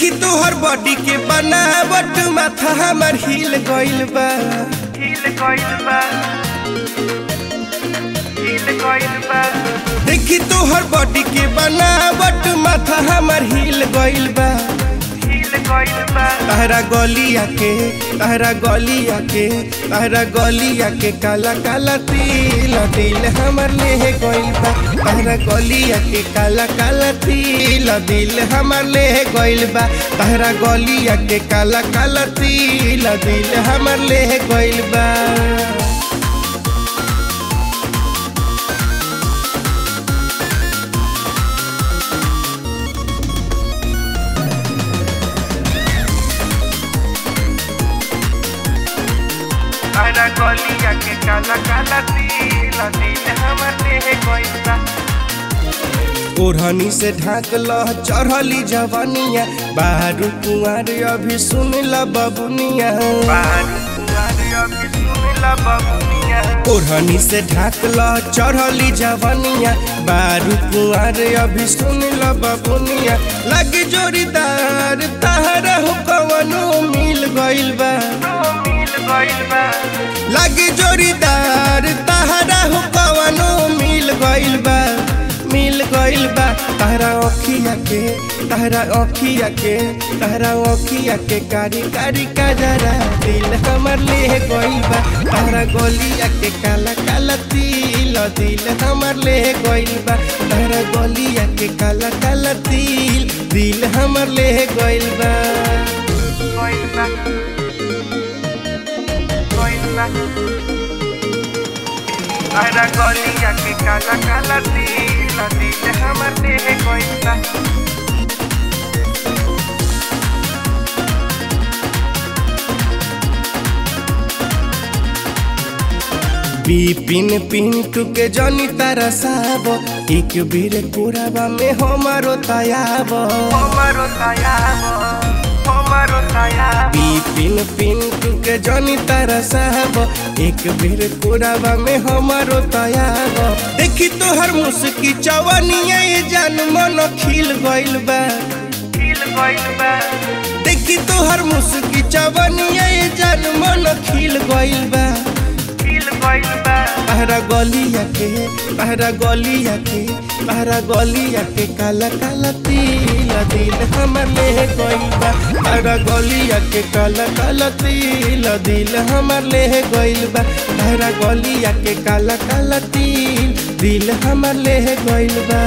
तोहर बॉडी के बनावट माथा हमर हिल गइल बा। हिल गइल बा। हिल गइल बा। देखी तोहर बॉडी के बनावट माथा हमर हिल गइल बा। हिल गइल बा। तहरा गलिया के तहरा गलिया के तहरा गलिया के काला काला तिल दिल हमर ले गइल बा। तहरा गलिया के काला काला तिल। दिल हमर ले गइल बा। तहरा गलिया के काला काला तिल, दिल हमर ले गइल बा। गलिया के काला काला तिल। ओढ़नी से ढाक ढाकल चढ़ली जवानिया। बारू कुंवर अभी सुन ल बबुनिया। ओढ़नी से ढाकल चढ़ली जवानिया। बारू कुंवर अभी सुन ल बबुनिया। लगे जोरीदार तहरा हो कवनो मिल गइल बा। जोरीदार तहरा हो कवनो मिल गइल बा। मिल गइल बा। तहरा अखिया के, तहरा अखिया के, तहरा अखिया के कारी कारी काजरा दिल हमर ले गइल बा। तहरा गलिया के काला काला तिल, दिल हमर ले गइल बा। तहरा गलिया के काला काला तिल, दिल हमर ले गइल बा। गइल बा। गइल बा। तहरा गलिया के काला काला तिल। पिन बिपिन के जनी तारा साब एक बीर कोराबा में हमारो तयाब। हमारो तयाब। तयाब बिपिन पिंटू के जनी तारा साब एक बीर कोराबा में हमारो तयाब देखी तोहर मुस्की चवनिया जान मन खिल गइल बा। हिल गइल बा देखी तोहर मुस्की चवनिया जान मन खिल गइल बा। हिल गइल बा तहरा गलिया के तहरा गलिया के तहरा गलिया के काला काला तिल, दिल हमर ले गइल बा। तहरा गलिया के काला काला तिल दिल हमार ले गइल बा। तहरा गलिया के काला काला तिल दिल हमार ले गइल बा।